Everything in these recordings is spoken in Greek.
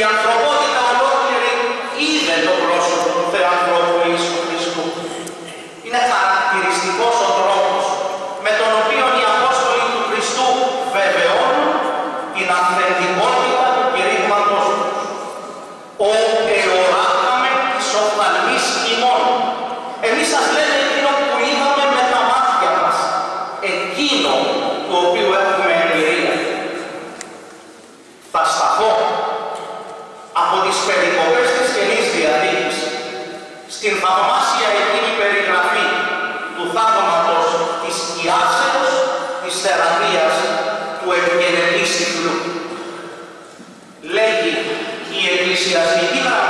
y si las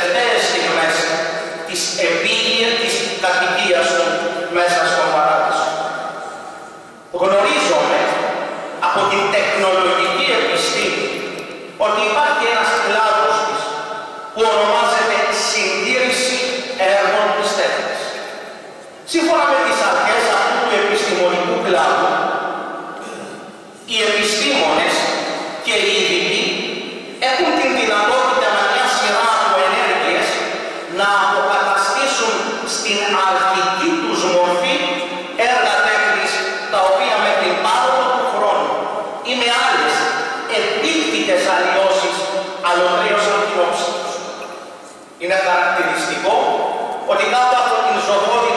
τελευταίες στιγμές της επίγειας της κατοικίας του μέσα στον παράδεισο. Γνωρίζομαι από την τεχνολογική επιστήμη ότι υπάρχει ένας κλάδος της που ονομάζεται συντήρηση έργων της. Σύμφωνα με τις αρχές αυτού του επιστημονικού κλάδου, λίγες αλλοιώσεις αλωτρίωσαν την. Είναι χαρακτηριστικό ότι κάτω από την ζωγόνη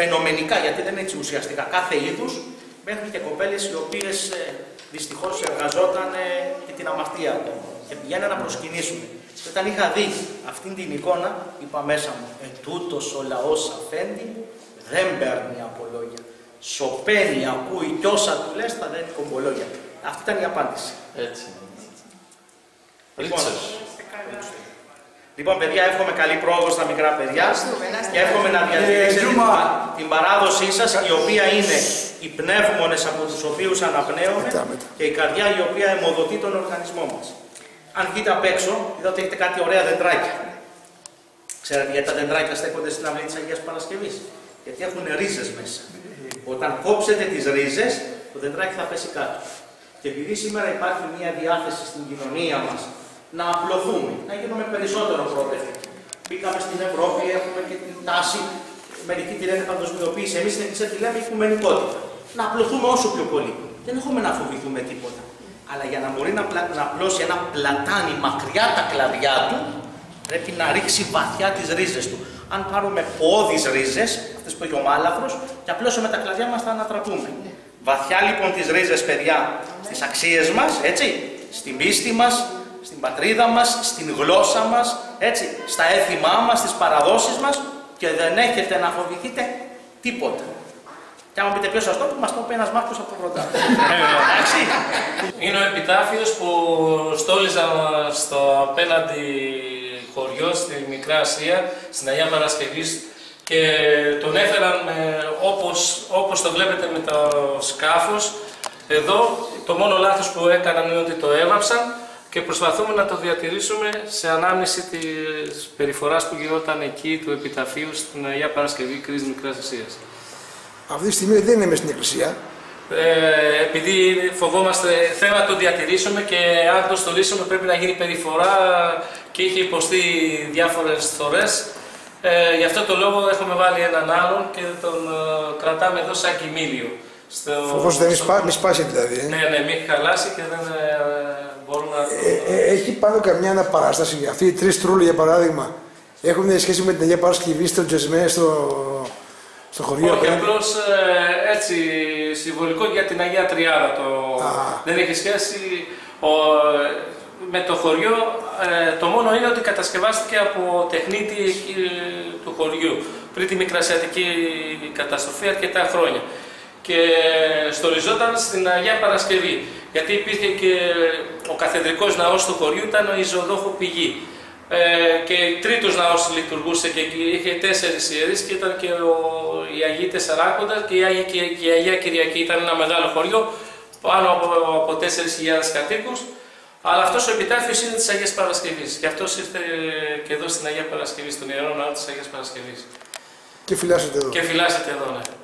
φαινομενικά, γιατί δεν είναι έτσι ουσιαστικά, κάθε είδους, μέχρι και κοπέλες οι οποίες ε, δυστυχώς εργαζόταν ε, και την αμαρτία του και πηγαίνανε να προσκυνήσουν. Και όταν είχα δει αυτήν την εικόνα, είπα μέσα μου, Ε, τούτος ο λαός αφέντη δεν παίρνει από λόγια. Σοπαίνει, ακούει κι όσα του λες, θα δεν κομπολόγια. Αυτή ήταν η απάντηση. Έτσι. Λοιπόν, Λοιπόν, παιδιά, εύχομαι καλή πρόοδο στα μικρά παιδιά και εύχομαι να διατηρήσετε την, την παράδοσή σας, η οποία είναι οι πνεύμονες από τους οποίους αναπνέουμε και η καρδιά η οποία αιμοδοτεί τον οργανισμό μας. Αν δείτε απ' έξω, είδατε ότι έχετε κάτι ωραία δεντράκια. Ξέρετε γιατί τα δεντράκια στέκονται στην αυλή της Αγίας Παρασκευής; Γιατί έχουν ρίζες μέσα. Όταν κόψετε τις ρίζες, το δεντράκι θα πέσει κάτω. Και επειδή σήμερα υπάρχει μια διάθεση στην κοινωνία μας να απλωθούμε, να γίνουμε περισσότερο πρότεφοι. Μπήκαμε στην Ευρώπη, έχουμε και την τάση, μερικοί τη λένε παγκοσμιοποίηση, εμείς στην Εκκλησία τη λέμε οικουμενικότητα. Να απλωθούμε όσο πιο πολύ. Δεν έχουμε να φοβηθούμε τίποτα. Αλλά για να μπορεί να, πλα... να απλώσει ένα πλατάνι μακριά τα κλαδιά του, πρέπει να ρίξει βαθιά τις ρίζες του. Αν πάρουμε πόδις ρίζες, αυτές που έχει ο μάλαφρο, και απλώσουμε τα κλαδιά μας, θα ανατραπούμε. Βαθιά λοιπόν τις ρίζες, παιδιά, στις αξίες μας, έτσι, στην πίστη μας, στην πατρίδα μας, στην γλώσσα μας, έτσι, στα έθιμά μας, στις παραδόσεις μας και δεν έχετε να φοβηθείτε τίποτα. Και άμα πείτε ποιος σας το πει, μας το πει ένας Μάρκος από το Εντάξει. Είναι ο επιτάφιος που στόλιζαν στο απέναντι χωριό στη Μικρά Ασία, στην Αγία Παρασκευής και τον έφεραν όπως, όπως το βλέπετε με το σκάφος. Εδώ το μόνο λάθος που έκαναν είναι ότι το έβαψαν και προσπαθούμε να το διατηρήσουμε σε ανάμνηση της περιφοράς που γινόταν εκεί του επιταφείου στην Αγία Παρασκευή Κρίσης Μικράς Ασίας. Αυτή τη στιγμή δεν είμαι στην Εκκλησία. Ε, επειδή φοβόμαστε, θέλουμε να το διατηρήσουμε και αν το στολίσουμε πρέπει να γίνει περιφορά και είχε υποστεί διάφορες φορές. Ε, γι' αυτό το λόγο έχουμε βάλει έναν άλλον και τον ε, κρατάμε εδώ σαν κοιμήλιο. Στο, Φοβός δεν μη σπάσει δηλαδή. Ε. Ναι, ναι, μην έχει χαλάσει και δεν ε, μπορούμε να... Ε, ε, έχει πάνω καμιά αναπαράσταση. Αυτοί οι τρεις τρούλοι για παράδειγμα έχουν μια σχέση με την Αγία Παρασκευή στο Τζεσμέ, στο, στο χωριό. Όχι, απλώς ε, έτσι συμβολικό για την Αγία Τριάδα. Το... Δεν έχει σχέση ο, με το χωριό. Ε, το μόνο είναι ότι κατασκευάστηκε από τεχνίτη του χωριού πριν τη μικρασιατική καταστροφή αρκετά χρόνια και στολιζόταν στην Αγία Παρασκευή. Γιατί υπήρχε και ο καθεδρικός ναός του χωριού, ήταν η Ιζοδόχο πηγή. Ε, και τρίτος ναός λειτουργούσε και εκεί είχε τέσσερις ιερείς και ήταν και ο, η Αγία Τεσσαράκοντας και η Αγία, και η Αγία Κυριακή. Ήταν ένα μεγάλο χωριό, πάνω από, από 4.000 κατοίκους. Αλλά αυτός ο επιτάφιος είναι της Αγίας Παρασκευής. Και αυτός ήρθε και εδώ στην Αγία Παρασκευή, στον Ιερό Ναό της Αγίας Παρασκευής. Και φυλάσσεται εδώ. Και φυλάσσεται εδώ, ναι.